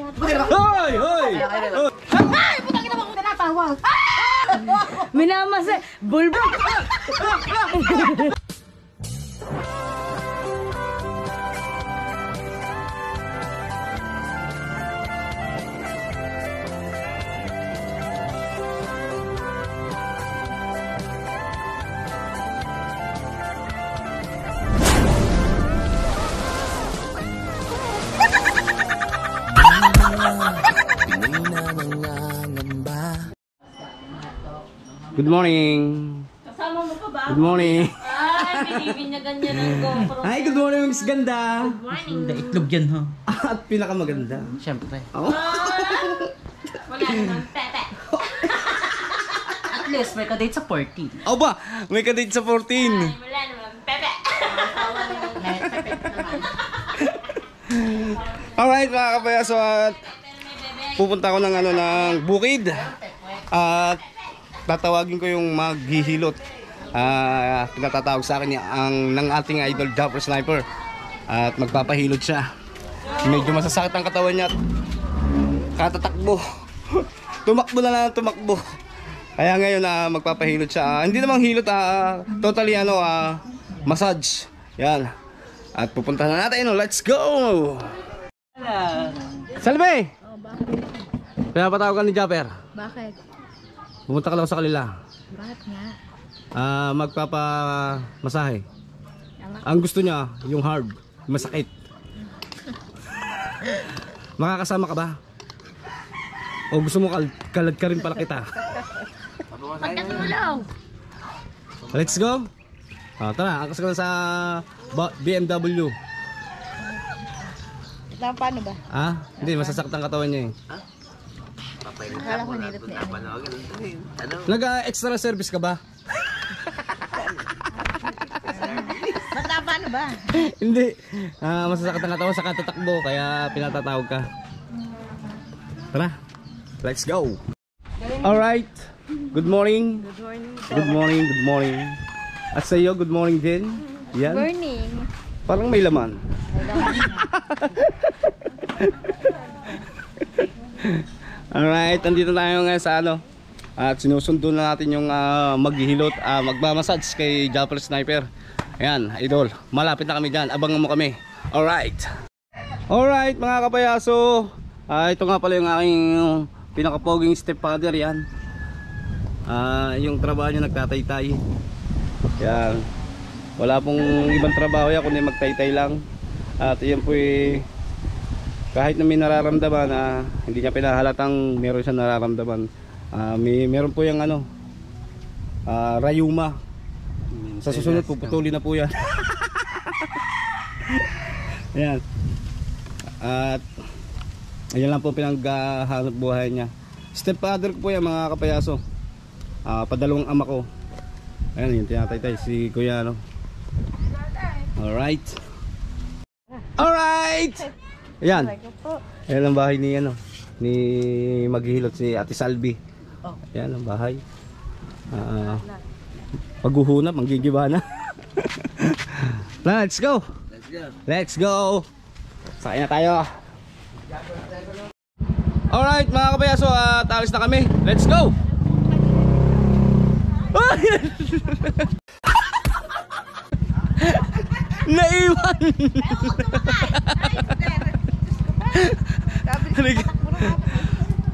Hoy! Hoy! Ay, putang ina mo kung tinatawag. Minamasa. Bulbul. Good morning. Kasama mo pa ba? Good morning. Ay, pinibin niya ganyan ang GoPro. Hi, good morning, Miss Ganda. Hindi, itlog yan ha. At pinakamaganda. Siyempre. Oh. Wala naman, pepe. At least may kadate sa 14. Oh ba? May kadate sa 14. Wala naman, pepe. Alright mga kapayaso at pupunta ako ng ano ng bukid at tatawagin ko yung maghihilot. Ah pinatatawag sa akin ang ng ating idol Jumper Sniper. At magpapahilot siya. Medyo masasakit ang katawan niya at katatakbo. Tumakbo na lang tumakbo. Kaya ngayon na magpapahilot siya. Ah, hindi namang hilot ah, totally ano ah, massage. Yan. At pupunta na natin no? let's go! Salve! Pinapatawag ka ni Japper. Bakit? Pumunta ka lang sa kanila. Bakit nga? Ah, magpapa masahe. Ang gusto niya, yung hard, masakit. Makakasama ka ba? O gusto mo kal kalad ka rin pala kita? Pagkatulong! Let's go! Ah, tara, angkas ka lang sa BMW. Ito, paano ba? Ah, hindi, masasakit ang katawan niya eh. Akala ko nilip ni ano. Nag-extra service ka ba? Paano ba? Hindi. Ah, masasakit ang katawan sa katatakbo kaya pinatatawag ka. Tara. Let's go. All right. Good morning. Good morning. Good morning. Good morning. At sa iyo, good morning din. Yan. Morning. Parang may laman. Alright, andito tayo ngayon sa ano. At sinusundo na natin yung ah, maghihilot, uh, magmamassage kay Japper Sniper. Ayan, idol. Malapit na kami dyan. Abangan mo kami. Alright. Alright, mga kapayaso. Ah, ito nga pala yung aking pinakapoging stepfather yan. Ah, yung trabaho niya nagtataytay. Yan. Wala pong ibang trabaho yan kundi magtaytay lang. At yan po eh, kahit na may nararamdaman na hindi niya pinahalatang meron siya nararamdaman. Ah, may meron po yung ano ah, rayuma. Sa susunod puputulin na po yan. Ayan. At ayan lang po pinaghahanap buhay niya. Stepfather ko po yan mga kapayaso. Ah, padalawang ama ko. Ayan, yung tinataytay si Kuya ano. Alright. Alright! Ayan. Ayan ang bahay ni ano ni maghihilot si Ate Salvi. Oh. Ayan ang bahay. Ah, paghuhunap, manggigiba na. Let's go. Let's go. Let's go. Sakay na tayo. Alright mga kabayaso, at alis na kami. Let's go. Naiwan!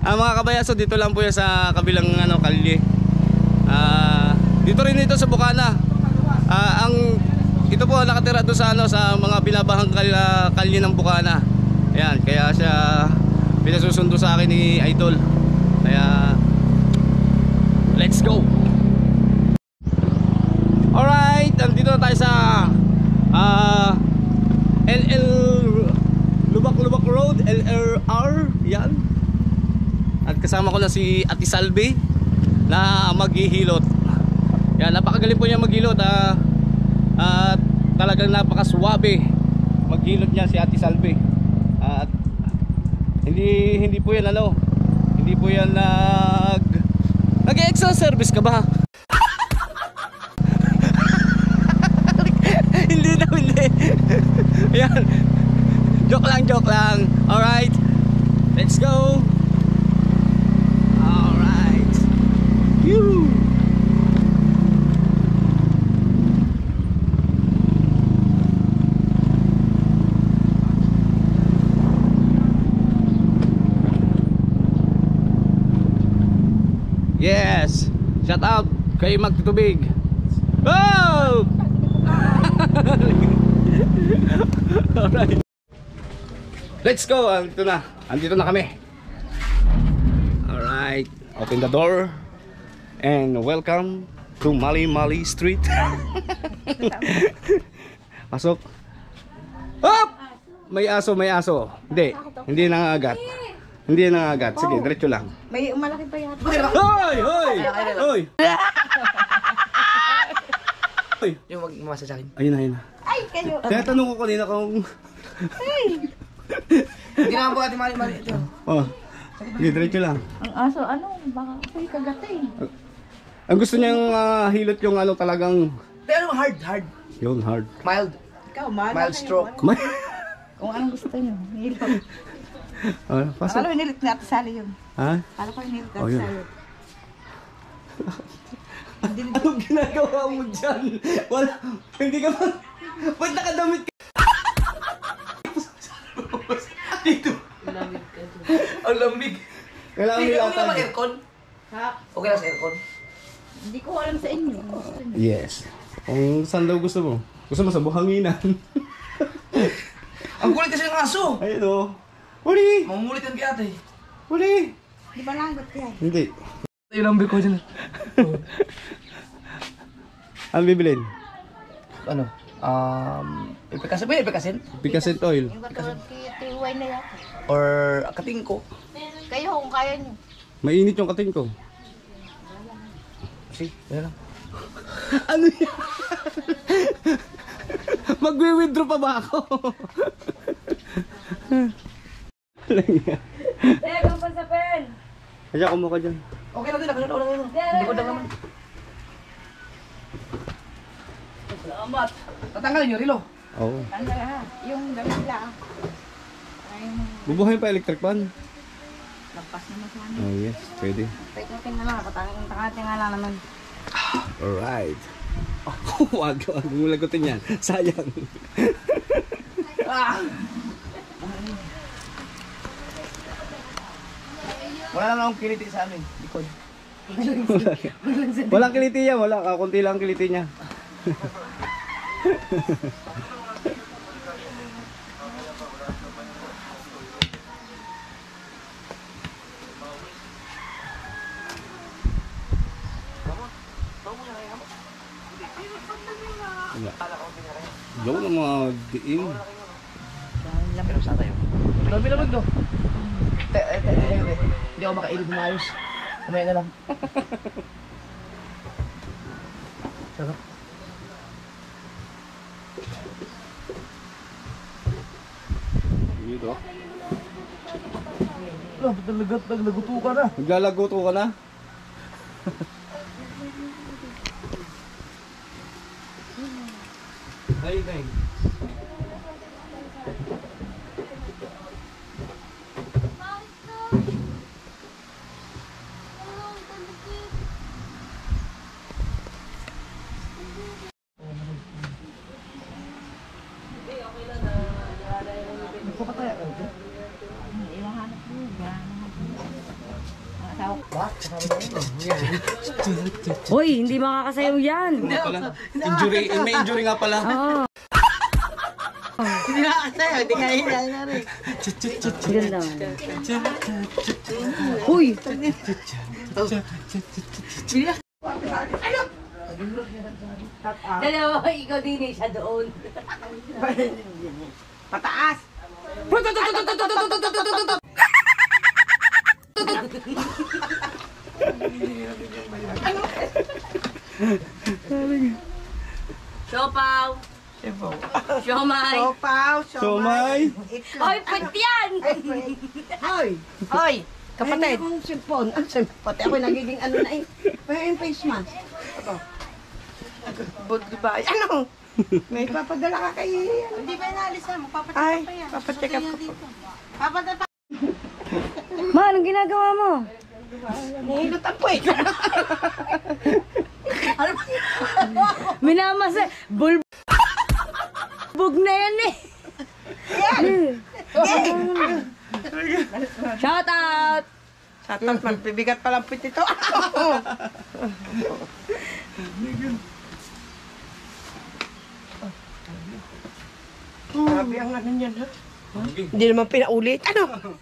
Ah, mga kabayaso, dito lang po yan sa kabilang ano, kalye. Ah, dito rin ito sa Bukana. Ah, ang ito po nakatira doon sa ano sa mga binabahang kal- kalye ng Bukana. Ayan, kaya siya pinasusundo sa akin ni Idol. Kaya let's go. Alright, nandito na tayo sa ah LL Lubak-Lubak Road, LRR, yan. At kasama ko na si Ate Salve na maghihilot. Yan, napakagaling po niya maghilot. Ah, at talagang napakaswabe maghilot niya si Ate Salve. At hindi hindi po yan ano, hindi po yan nag nag-extra service ka ba? hindi daw, hindi. Yan. Joke lang, joke lang. Let's go! Alright! Yoo! Yes! Shout out kay Magtutubig! Oh! Alright. Let's go! Andito na. Andito na kami. Alright. Open the door. And welcome to Mali Mali Street. Pasok. Hop! May aso, may aso. Hindi. Hindi nangagat. Hindi nangagat. Sige, diretso lang. May malaki pa yata. Hoy! Hoy! Hoy! Hoy! Yung wag mamasa sa akin. Ayun na, ayun na. Ay, kayo. Kaya tanong ko kanina kung... Hindi naman po natin mali-mali ito. Oh. Sige, diretso lang. Ang aso, ano? Baka ako'y kagatay. Ang gusto niyang ah, hilot yung ano talagang... Pero hard, hard. Yun, hard. Mild. Ikaw, mahal Mild stroke. Kung anong gusto niyo. Nilot. Ah, pasok. Akala ko nilit na sali yun. Ha? Akala ko nilit na Oh, yun. sali. Anong ginagawa mo dyan? Wala, hindi ka ba... Ba't nakadamit ka? Dito. Ang lamig. Kailangan Hindi nila okay lang aircon? Ha? Okay lang sa aircon? Hindi ko alam sa inyo. Yes. Kung saan daw gusto mo? Gusto mo sa buhanginan? Ang kulit kasi ng aso. Ayun o. Huli! Mamulit yan kaya ate. Huli! Di ba langgot yan? Hindi. Yung lamig ko dyan. Ano bibilin? ano? Um, ipikasin. May ipikasin? Picassent oil. Kay Tiway na yata. Or katingko? Kayo kung kaya niyo. Mainit yung kating ko. Kasi, yan lang. ano yan? Magwi-withdraw pa ba ako? Lang yan. Eh, kung pa sa pen. Kaya kumuha dyan. Okay lang din. Ako na lang. Hindi ko lang naman. Salamat. Tatanggalin yung rilo. Oo. Ano ha? Yung damit lang. Ay, Bubuhayin pa electric fan. lampas naman sa amin. Oh yes, pwede. Pwede na lang. Patangin nga lang naman. Alright. Oh, wag, wag mo lagutin yan. Sayang. Wala naman akong kiliti sa amin. Likod. Walang kiliti yan, wala. Ah, Kunti lang ang kiliti niya. Yaw ng mga diin. Pero sa tayo. Dami naman te, te, te, te. Hindi ako makailog na ayos. Kumaya na lang. Sarap. Dito. Wala, talaga, naglaguto ka na. Naglalagoto ka na? Ay, ay. Iwahanap Hoy, hindi makakasayaw yan. Injury, may injury nga pala. Oo. Hindi kasi, hindi ka hinal na rin. Ganda. Uy! Dalawa, ikaw din eh, siya doon. Pataas! Siopaw. Siomay. Sopaw, So, may... Hoy, pwede yan! Hoy! Hoy. Kapatid! Ay, cellphone. Ang cellphone. Pati ako nagiging ano na eh. May yung face mask. Ito. Goodbye. Ano? May papadala ka kay... Hindi ba inaalis na? Magpapacheck Ay, pa yan. papacheck up. Papacheck Ma, anong ginagawa mo? Nahilutan po eh. ano ba? Minamasa. Bulb... Bug na yan eh. Shout out! Sa taas, magbibigat pa lang po ito. Grabe ang ano niyan, ha? Hindi naman pinaulit. Ano?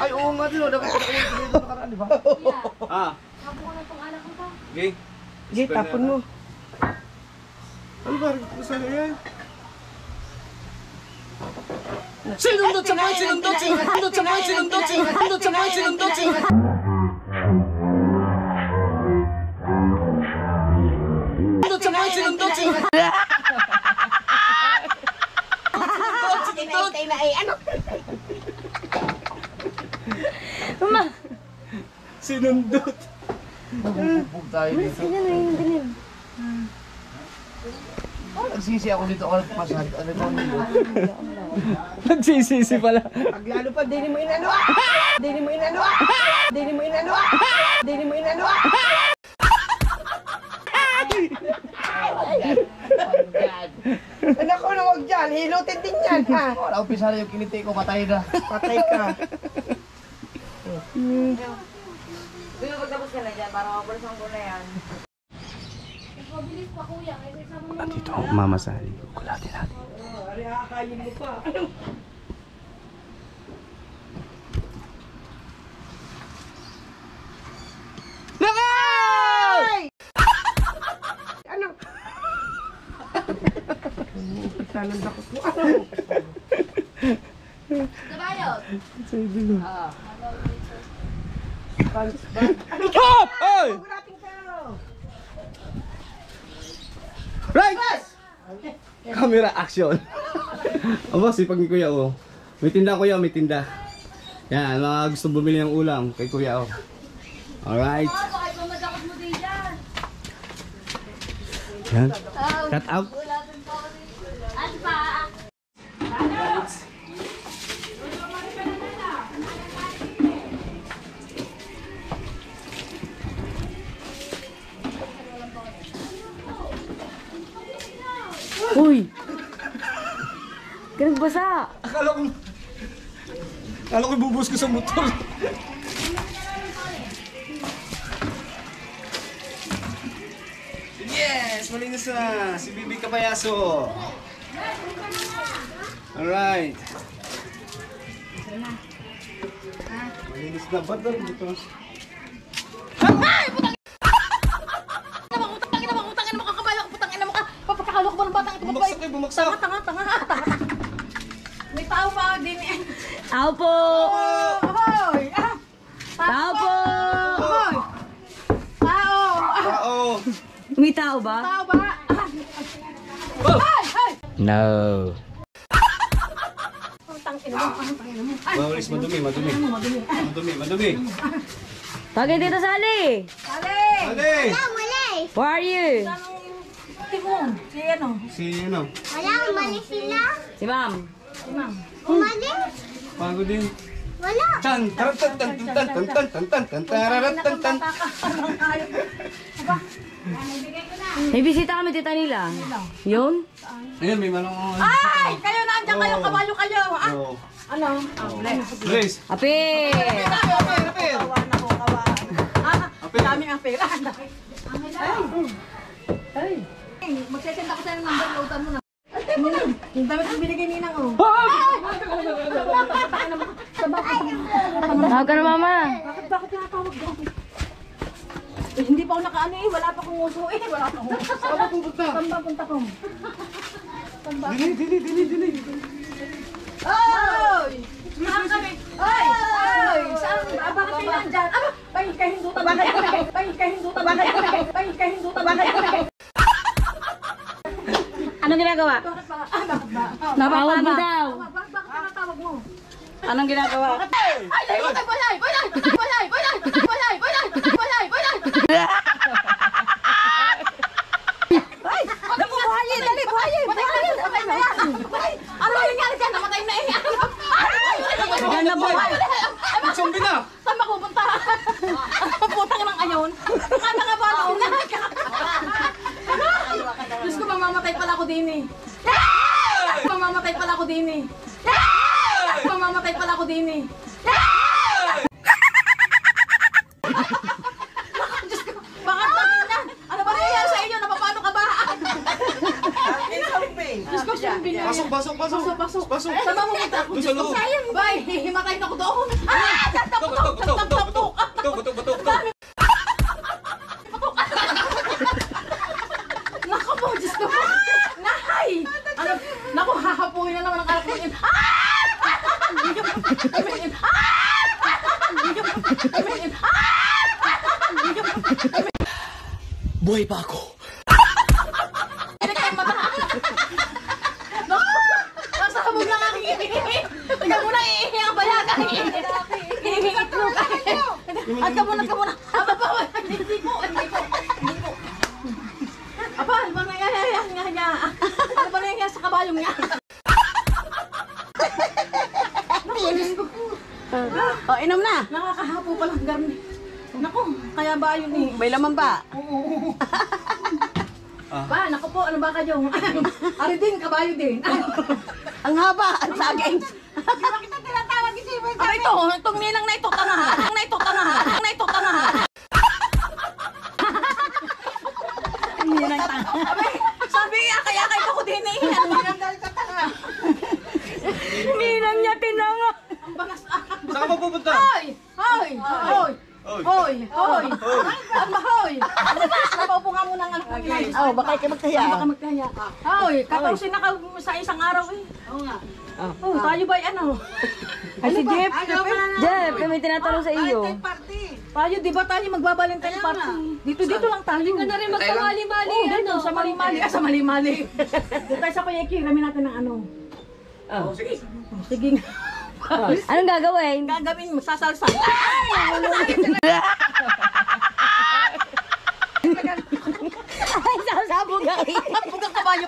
Ay, oo nga din. oh. Dapat ko dito nakaraan, di ba? Ah. Okay. Sige, tapon mo. Ano ba? Saan yan? Sinundot sa mga sinundot! Sinundot sa mga sinundot! Sinundot sa mga sinundot! Sinundot sa mga sinundot! Hintay na eh, ano? Sinundot. Bubog tayo dito. Sino na yung dilim? Nagsisi ako dito ako nagpasad. Ano ito? Nagsisisi pala. Pag lalo pa, dili mo inano. Dili mo inano. Dili mo inano. Dili mo inano. Anak ko na wag dyan. Hilutin din yan, ha? Wala umpisa na yung kiniti ko. Patay na. Patay ka. Parang kapulasan ko na yan. Pa kuya. At ito ang mamasahin. Kulatin natin. Ari, akakayin mo pa. Sanang dako. Ano? Nabayot? Sa ibig. Oo. Ah. Stop! Oy! Right! Camera action. Aba, sipag ni Kuya oh. May tinda Kuya, may tinda. Yan, mga gusto bumili ng ulam kay Kuya oh. Alright. Yan. Cut out. Kinagbasa! Akala ko... Akala ko bubus ko sa motor. Yes! Malinis na! Si Bibi Kapayaso! Alright! Malinis na ba ito? Bumagsak kayo, bumagsak! May tao pa din eh. Tao po! Hoy! Ah! Tao po! Tao! Tao! May tao ba? Tao ba? No! Tangin mo. Ano tangin mo? Mawalis, madumi, madumi. Madumi, madumi. Tagay dito Sally! Ate! Where are you? Tikong, si ano? Si ano? Wala, umalis sila. Si ma'am. Umalis? Pagod din. Wala. Tan tan tan tan tan tan tan tan tan tan tararat, tan tan. May bisita kami tita nila. Yun? Ayun, may manong... Ay! Kayo na, andyan kayo, kabalo kayo. Ah, Oh. ano? Grace! Ape! Kawan ako, kawan. Ah, daming ang pera. Ay! Ay! Mag-sesend ako sa'yo ng number, loadan mo na. Yung dami kong binigay ninang oh. Tawag ka na mama. Bakit, bakit tinatawag ko? Eh, hindi pa ako nakaano eh, wala pa akong uso eh, wala pa akong uso. Saan ba pupunta? Saan ba punta ko? Dili, dili, dili, dili. Oy! Saan kami? Oy! Oy! Saan? Ah, bakit kayo nandyan? Ah, bakit kayo hindutan? Bakit kayo? Bakit kayo hindutan? Bakit kayo? Bakit kayo hindutan? Anong ginagawa? Bakit ba? Ah, bakit ba? Oh, Napawag mo daw. Bakit, bakit tinatawag mo? Anong ginagawa? Ay, layo tayo, balay! Balay! Balay! Balay! Balay! Balay! Balay! Balay! Ay! Naku, buhayin! Dali, buhayin! Buhayin! Ano nangyari dyan? Namatay na eh! Ay! Yan na buhay. Zombie na! Diyos ko, bakit ba ganyan? Ano ba nangyayari sa inyo? Napapano ka ba? Diyos ko, sumbin niya. Pasok, pasok, pasok. Pasok, pasok. Pasok. Saan ba pumunta ako? Doon sa loob. Bay, himatayin ako doon. Ah! Tapok, tapok, tapok, tapok. Batok, batok, batok, batok. Naku po, Diyos ko. Nahay! Ano, naku, hahapuin na naman ang anak ko yun. Ah! Amen. Ah! Amen. Buhay pa ako. Hindi kayo mata. Naku, nasa habog lang aking ihihi. Teka muna, ihihi ang bayaga. Ihihi ang itlog. At ka muna, ka muna. Aba pa, hindi po, hindi po, hindi po. Aba, ano ba nangyayari nga niya? Ano ba nangyayari sa kabayong niya? Naku, Diyos ko. O, inom na. Nakakahapo pala ang garni. Naku, kaya ba yun eh? May laman ba? Ba, naku po, ano ba kayo? Ari din, kabayo din. Ang haba, ang saging. Aba ito, itong ninang na ito, tanga. Ninang na ito, tanga. Ninang na ito, tanga. Ninang tanga. Abay, sabi nga, kaya kayo ako din eh. Ninang dahil sa tanga. Ninang niya tinanga. Ang bangas ah. Saan ka pupunta? Hoy! Hoy! Hoy! Hoy! Hoy! Ang mahoy! Napaupo nga muna ang anak ko. Oh, baka magkaya. Magkaya. Hoy, 14 na ka sa isang araw eh. Oo nga. Oh, tayo ba ano? Ay, si Jeff. Jeff, may tinatanong sa iyo. Tayo, di ba tayo magbabalintay party? Dito, dito lang tayo. Hindi ka na rin magkamali-mali. Oh, dito, sa mali-mali. Ah, sa mali-mali. Dito tayo sa Kuya Iki, ramin natin ng ano. Oh, sige. sige nga. Anong gagawin? Gagawin mo, sasalsa. Ay, sasabog ang Ang ang kabayo.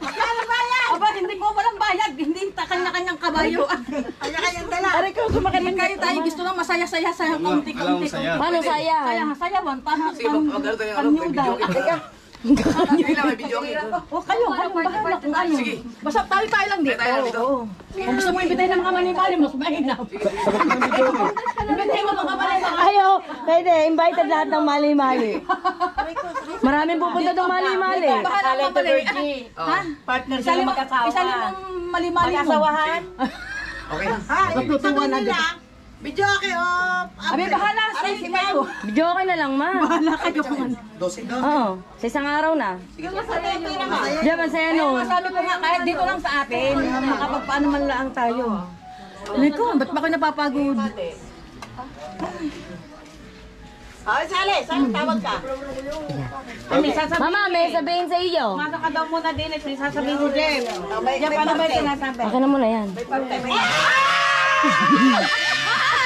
Kaya bayad! Aba, hindi ko walang bayad. Hindi ta kanya-kanyang kabayo. Kanya-kanyang dala. Aray ko, sumakit ng kayo tayo. Gusto lang masaya-saya sa konti-konti. Alam, saya. Paano saya? Kaya nga, sayawan. Paano? Sige, mag-ano tayo ng ano, may video lang, may video okay. O kayo, kayo bahala kung ano. Basta tayo tayo lang dito. Tayo dito. Kung gusto mo ibitay ng mga manimali, mas mainam. Ibitay mo mga manimali. Ayo, pwede. Invited lahat ng mali-mali. Maraming pupunta ng mali-mali. Bahala ka pala. Ha? Partner sila magkasawa. Isa lang ang mali-mali mo. Magkasawahan? Okay. Natutuwa na din. Video okay, oh. Abi, bahala sa kayo. Video okay na lang, ma. Bahala kayo kung ano. Dosin. Oo, sa isang araw na. Jeff, ang saya Kaya nun. nga sabi ko nga, kahit dito lang sa atin, makapagpaano man lang tayo. Ano ko, ba't ba kayo napapagod? Ay, sali, sali, tawag ka. Mama, may sabihin sa iyo. Masa ka daw muna din, may sasabihin si Jem. May, may Paano ba parte. sinasabi? Akin na muna yan.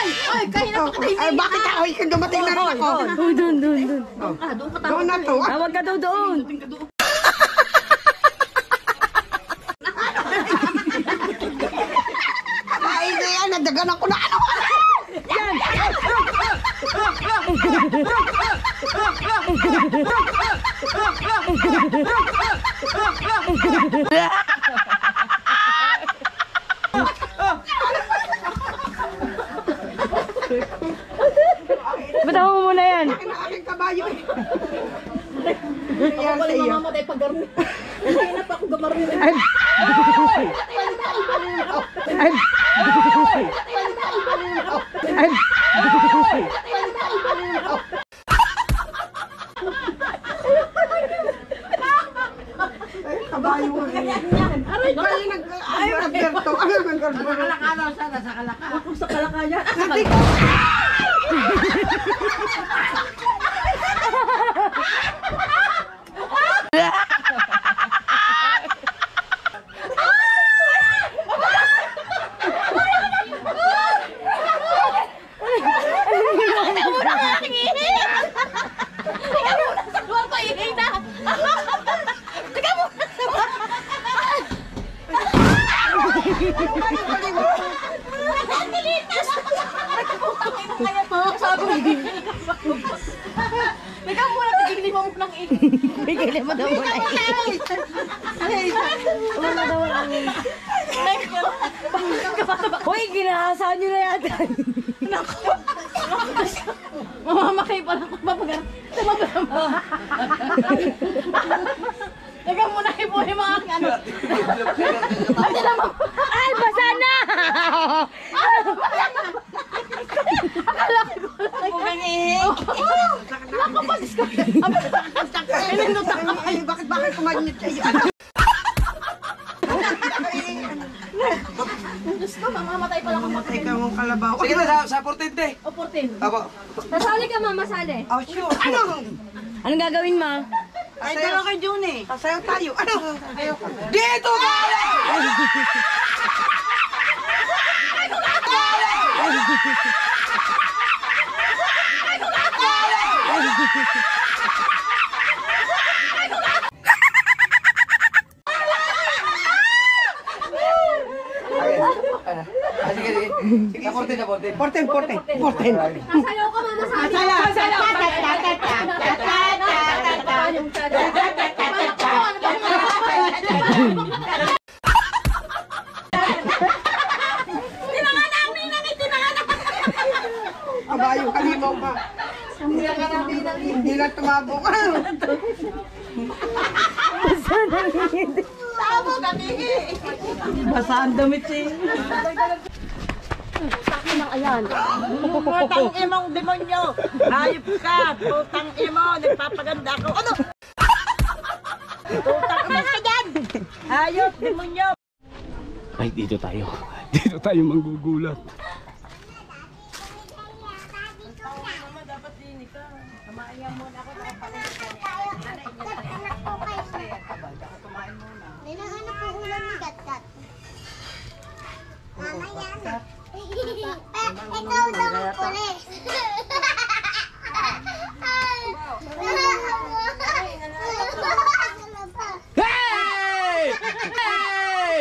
Ay! Ay, kayo na pakatay. Ay, bakit ako? Ay, dumating na rin ako. Uy, dun, dun, dun. Ah, doon ka Doon na to. Tawag ka daw doon. Ay, yan. Nadagan ako na ano. Bitaw mo muna yan. Ang aking kabayo. eh. Ako pala mamamatay pag garni. Hindi na pa ako gamarni. Kabayo. Aray, kayo nag... Ay, nagberto. Ano nagberto? Kalakalaw sana sa kalaka. Ako sa kalakayan. Ah, sa kalaka. Tingnan mo na sa luar pa ihi na. Tingnan mo na sa Nagkakilitas! Nagkakutang ina kaya to. Sabi mo. Ikaw muna, tigilin mo ng ihi. Bigyan mo daw muna. Wala daw. Hoy, Kinakasahan nyo na yata. Mamamakay pa lang mapagar. Teka muna ipo yung mga ano. Ay, naman. Ay, basa na! Ay, bakit bakit kumainit sa iyo? Ano? Diyos ko, mamamatay pa lang ako. Mamatay ka mong kalabaw. Sige na, sa, sa portente. O, 14. Ako. Sasali ka, mama, sali. Oh, sure. Ano? Anong gagawin mo? Ay, dala kay Juni. Sasayaw tayo. Ano? Ka. Dito ka! Ah, sige, sige. Sige, porte na porte. Porten, porten, porten. Kalimaw ka. Hindi lang tumabo ka. Basa ang damit eh. Putang imong demonyo. Hayop ka. Putang imo. Nagpapaganda ako. Ano? Putang imas ka dyan. Hayop, demonyo. Ay, dito tayo. Dito tayo manggugulat. Ninahanap ko ulam ni Gatgat. Mama yan. Eh, ikaw daw ang pulis. Hey! Hey!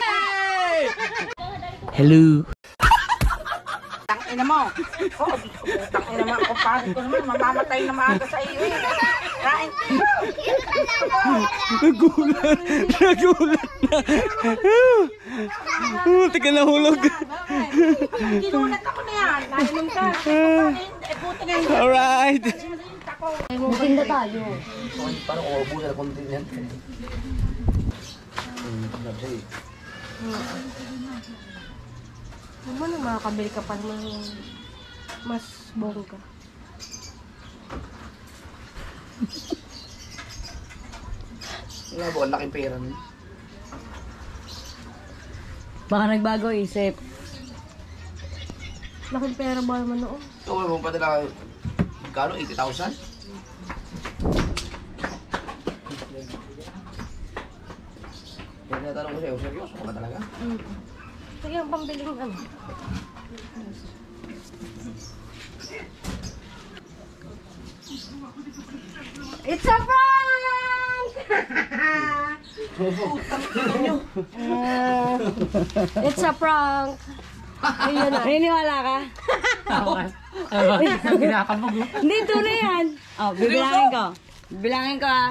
Hey! Hello. Tangina mo. Oh, tangina mo. Kung pangit ko naman, mamamatay na maaga sa iyo eh. Kain. Nagulat. Nagulat na. Oh, tika nahulog. Kinunat ako na yan. Nainom ka. Eh, puto nga. Alright. Magtinda tayo. Parang uubusan na konti yan. Ano na makakabili ka pa naman ng mas bongga. Wala ba, ang laking pera nun. Baka nagbago isip. Laking pera ba naman noon? Ito, mo pa nila, magkano, 80,000? Kaya natanong ko sa'yo, seryoso ka ba talaga? Sige, ang pambiling ano. It's a prank! It's a prank. Ayun na. Naniniwala ka? Hindi, tunay yan. Oh, bibilangin ko. Bibilangin ko ah.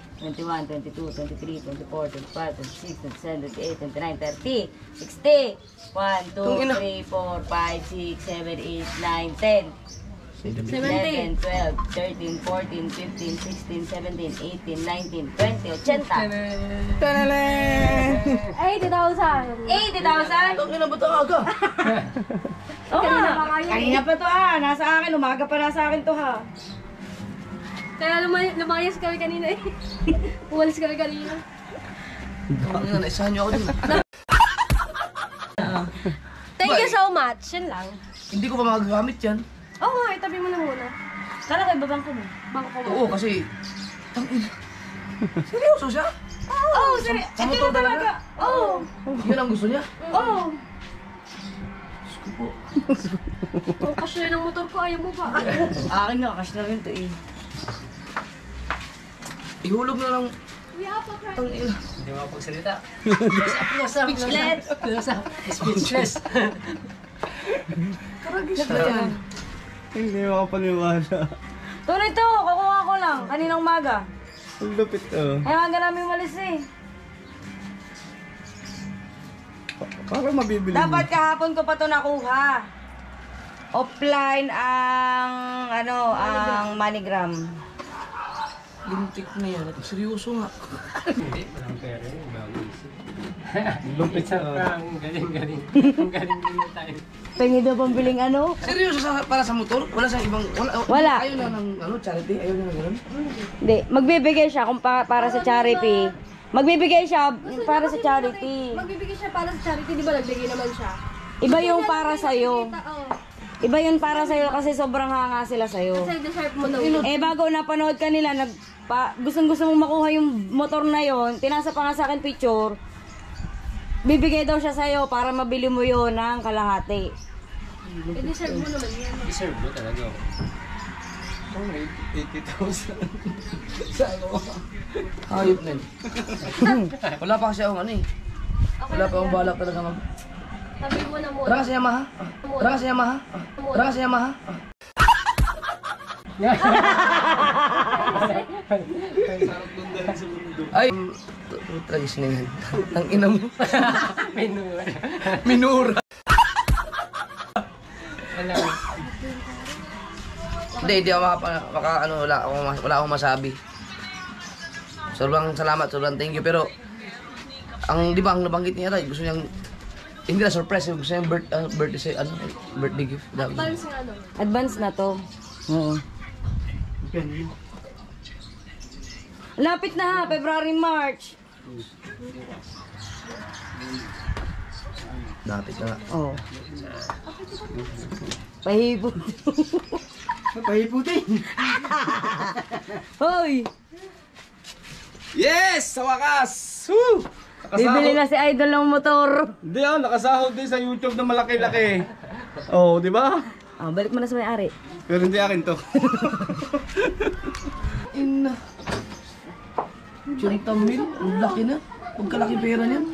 21, 22, 23, 24, 25, 26, 27, 28, 29, 30, 60, 1, 2, 3, 4, 5, 6, 7, 8, 9, 10, 11, 12, 13, 14, 15, 16, 17, 18, 19, 20, 80. 80,000! 80,000? Ang ina ba ito aga? Oo nga. Kanina pa to ah. Nasa akin. Umaga pa nasa akin to ha. Kaya lumay- lumayas kami kanina eh. Uwalis kami kanina. Ang ina, naisahan niyo ako dun. Thank you so much. Yan lang. Hindi ko pa magagamit yan. Oo nga, itabi mo na muna. Kala ko ibabang ko mo. Bangko mo. Oo, kasi... Ang ina. Seryoso siya? Oo, oh, sir. Sa motor talaga? Oo. Yun ang gusto niya? Oo. Kung kasya ng motor ko, ayaw mo ba? Akin nga, cash na rin to eh. Ihulog na lang. Hindi makapagsalita. Speechless! Speechless. Hindi makapaniwala. Tuloy to, kukuha ko lang. Kaninang maga. Ang lupit oh. Ay, maga namin malis eh. Parang mabibili mo. Dapat kahapon ko pa to nakuha. Offline ang, ano, ang MoneyGram. Lintik na yan. Seryoso nga. Hindi, walang pera yun. Isa sa Ang galing-galing. Ang galing-galing tayo. Pengi daw pambiling ano? Seryoso sa, para sa motor? Wala sa ibang... Wala. Wala. Ayaw na ng ano, charity? Ayaw na ng ganun? Hindi, magbibigay siya kung pa- para sa charity. Magbibigay siya para sa charity. Magbibigay siya para sa charity, di ba nagbigay naman siya? Iba yung para sa'yo. Oo. Iba yun para sa'yo kasi sobrang hanga sila sa'yo. Kasi deserve mo na Eh bago napanood ka nila, nag, pa, gustong gusto mong makuha yung motor na yon, tinasa pa nga sa akin picture, bibigay daw siya sa'yo para mabili mo yon ng kalahati. Eh, deserve mo naman yan. Deserve mo talaga. Oh, 80,000. Hayop na yun. Wala pa kasi akong ano eh. Wala pa akong balak talaga mag... Sabi mo na muna. Tara ka sa Yamaha. Tara ka sa Yamaha. Tara ka sa Yamaha. Ay, tragis na yan. Ang ina mo. Minura. Minura. Wala. Hindi, hindi ako maka, maka ano, wala akong, wala akong masabi. Sobrang salamat, sobrang thank you. Pero, ang, di ba, ang nabanggit niya Ray, gusto niyang, hindi na surprise, gusto niyang birth, uh, birthday, say, ano, birthday gift. Balance nga ano. Advance na to. Oo. Lapit na ha, February, March. Dapat na. Oh. Pahibot. Pahiputin. Hoy! Yes! Sa wakas! Woo! Bibili na si Idol ng motor. Hindi ah, nakasahod din sa YouTube na malaki-laki. Oh, di ba? Ah, balik mo na sa may-ari. Pero hindi akin to. Ina. 80 mil? Ang laki na. Pagkalaki pera niyan.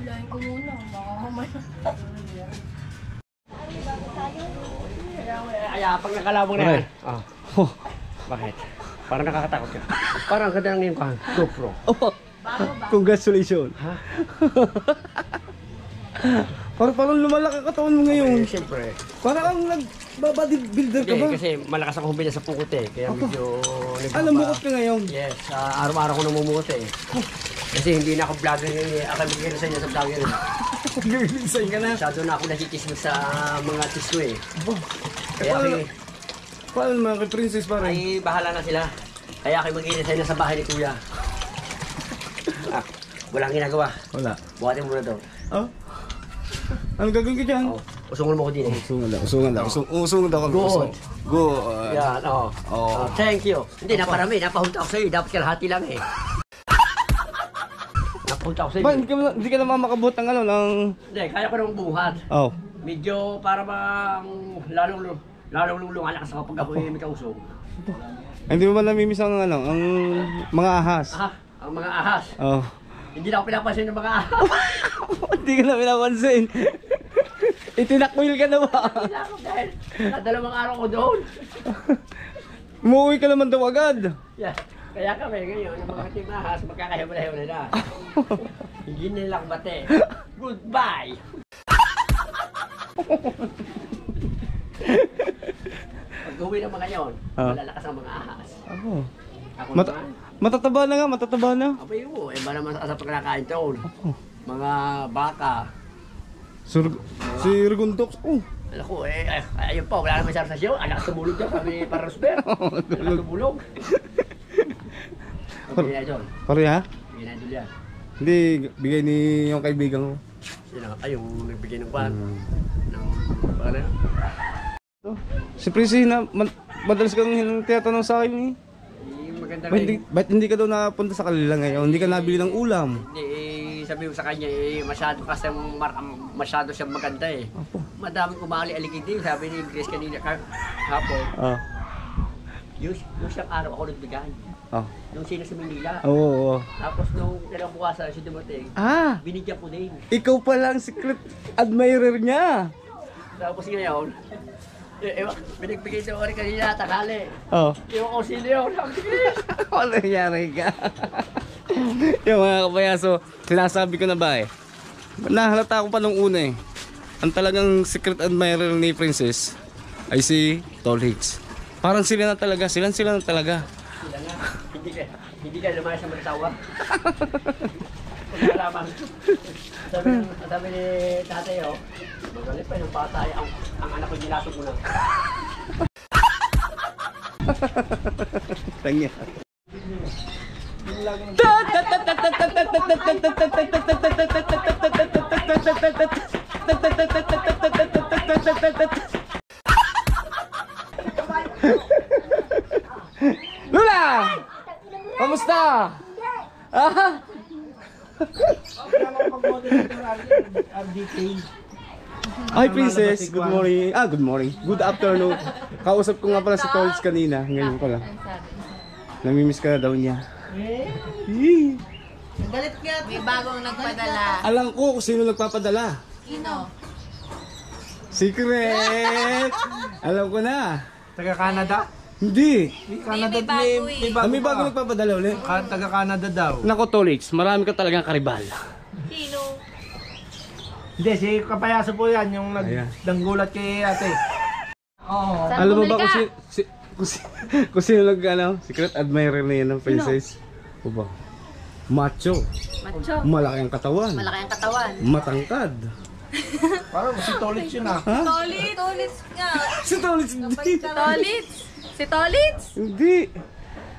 Bilahin ko muna. Baka mamaya. Kaya pag nakalabong na yan. Oh. Bakit? Parang nakakatakot ka. Parang ang ganda ng iyong kan. GoPro. Oh, congratulations. Ha? Parang parang lumalaki katawan mo ngayon. Siyempre. Parang ang nag-bodybuilder ka Hindi, ba? kasi malakas ako humila sa pukot eh. Kaya medyo... Ah, namukot ka ngayon. Yes, ah, araw-araw ko namumukot eh. Kasi hindi na ako vlogger ngayon eh. Ako bigyan sa inyo sa vlogger eh. Gagalisan ka na. Masyado na ako nakikismis sa mga artist ko eh. Kaya paano, kayo, paano naman kay Princess parang? ay bahala na sila. Kaya kayo mag-iinit na sa bahay ni Kuya. Ah, walang ginagawa. Wala. Buhatin mo na daw. Oh? Ano gagawin ka dyan? Oh, usungan mo ko din eh. Usungan daw, usungan daw. Usung, usungan daw kami. Good. usung. Good. Yan, oo. Oo. Oh, thank you. Hindi, naparami. Napahunta ako sa'yo. Dapat kalahati lang eh. Napunta ako sa'yo. Ba, hindi ka, hindi ka naman makabot ng ano, ng... Hindi, kaya ko namang buhat. Oh. Medyo para bang lalong lalong lulungan ako sa kapag ako eh, may kausong. Hindi mo ba namimiss ang ano, ang mga ahas? Ah, ang mga ahas. Oh. Hindi na ako pinapansin ng mga ahas. Hindi ka na pinapansin. Itinakwil ka na ba? Hindi ako dahil dalawang araw ko doon. Umuwi ka naman daw agad. Yeah. Kaya kami ngayon, ang mga team ahas, magkakahiwalay-hiwalay na. Hindi nila ako bate. Goodbye! Pag uwi ng mga yon, Ah. malalakas ang mga ahas. Ako. Ako Mat naman, matataba na nga, matataba na. abay mo, eh ba naman sa pagkakain taon? Mga baka. Sur si Rugundok. Oh. Alam ko, eh, ay, ayun pa, wala naman sa siyo. Anak tumulog dyan, kami para Rosber. Anak tumulog. Okay na idol. Pare ha? Bigyan na yan. Hindi, bigay ni yung kaibigan ko. Sino? Ay, yung nagbigay ng kwan. Ng, ano? Si Prissy na, madalas kang tinatanong sa akin eh. Maganda Ba't hindi, ba't hindi ka daw napunta sa kanila ngayon? Hindi ka nabili ng ulam? Hindi, eh, sabi mo sa kanya, eh, masyado kasi mar- masyado siyang maganda eh. Madami kumali-aligid din, sabi ni Grace kanina ka, hapon. Oh. Yung, yung siyang araw ako nagbigay. Oh. Nung sino sa Manila. Oo. oo. Tapos nung kinabukasan si dumating, Ah, binigyan ko din. ikaw pala ang secret admirer niya. Tapos ngayon, ewan, binigbigay sa rin kanina, tanghali. Oh. Ewan ko sino yun. Sabi. Ano nangyari ka? yung mga kapayaso, sinasabi ko na ba eh. Nahalata ko pa nung una eh. Ang talagang secret admirer ni Princess ay si Tall Hicks. Parang sila na talaga, sila sila na talaga. Sila nga, hindi ka, hindi ka naman sa magtawa. Pagkalaman. sabi, ng- sabi ni tatay, oh, magaling pa yung bata, ay, ang, ang anak ko nilasok mo na. Tangya. Lula! Kamusta? Ah? Ay, princess. Good morning. Ah, good morning. Good afternoon. Kausap ko nga pala si Tolls kanina. Ngayon ko lang. Namimiss ka na daw niya. Yee. May bagong nagpadala. Alam ko kung sino nagpapadala. Sino? Secret! Alam ko na. Taga Canada? Hindi. Canada may bago eh. Kami bago nagpapadala ulit. Ka- taga Canada daw. Nako, Tolix, marami ka talagang karibal. Sino? Hindi, si Kapayaso po yan, yung nagdanggulat kay ate. Oo. Saan Alam mo ba bumili kung ka? si, si, kung, si, kung sino nag, ano, secret admirer na yan ng princess? O ba? Macho. Macho. Malaki ang katawan. Malaki ang katawan. Matangkad. Parang si Tolit yun ah. Ha? Tolit. Tolit nga. Si Tolix, hindi. Tolit. Si Tolit. Hindi.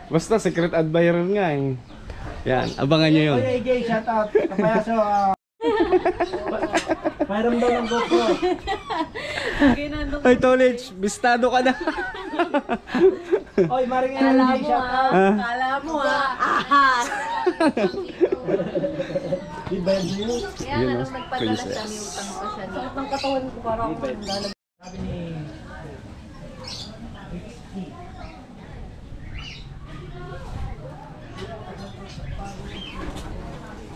Basta secret admirer nga eh. Yan, abangan nyo yun. Oy, AJ, shout out. Kapayaso, ah. Mayroon daw ng GoPro. Ay, Tolix, bistado ka na. Oy, Maring shout out. Ha? Kala mo ah. Ahas. Di ba yun? Kaya Yun, nga oh, nung nagpadala princess. siya, may utang pa siya. Sakit ng katawan ko parang ako lalagay. Sabi ni...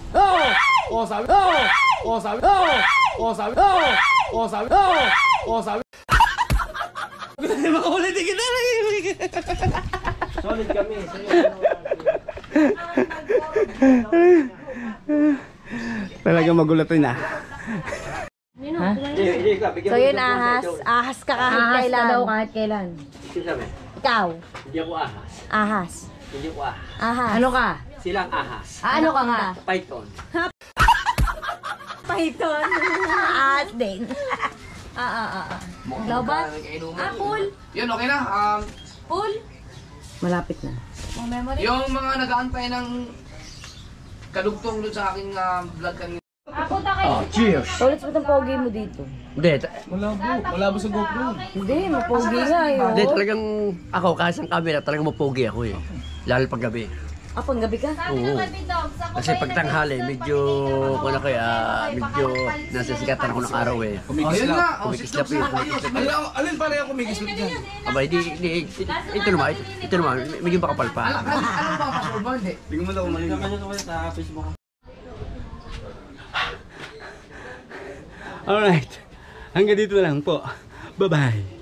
Oh! Oh, sabi. Oh! Oh, sabi. Oh! Oh, sabi. Oh! Oh, sabi. Oh! Oh, sabi. Makulit din kita. Solid kami. Talaga magulatin ah. Hindi, hindi ka, bigyan So yun ahas, ahas ka kahit Ahas ka kailan. daw kahit kailan. Ikaw, Hindi ako ahas. ahas. Hindi ako ahas. Ahas. Ano ka? Silang ahas. Ah, ano ka nga? Python. Python. ahas din. ah, ah, ah, ah. Lobat? Ah, pool. Yun, okay na. Um, Pool. Malapit na. yung mga nag-aantay ng kadugtong doon sa aking ah, vlog kanina. Oh, cheers. Ulit mo itong pogi mo dito. Hindi, ta- Wala po. Wala po sa GoPro. Hindi, mapogi nga yun. hindi talagang ako, kahit sa camera, talagang mapogi ako eh. Lalo pag gabi. Ah, panggabi ka? Oo. Kasi pag tanghali, medyo, kung na kaya, medyo nasa sikatan ako ng araw eh. Kumikislap six yun. Alin, ako may gislap dyan? Aba, hindi, hindi, ito naman, ito, naman, medyo makapal pa. Ano, ano, ano ba? Pasok ba? Hindi. Tingnan mo daw umaling. Alright. Hanggang dito na lang po. Bye-bye.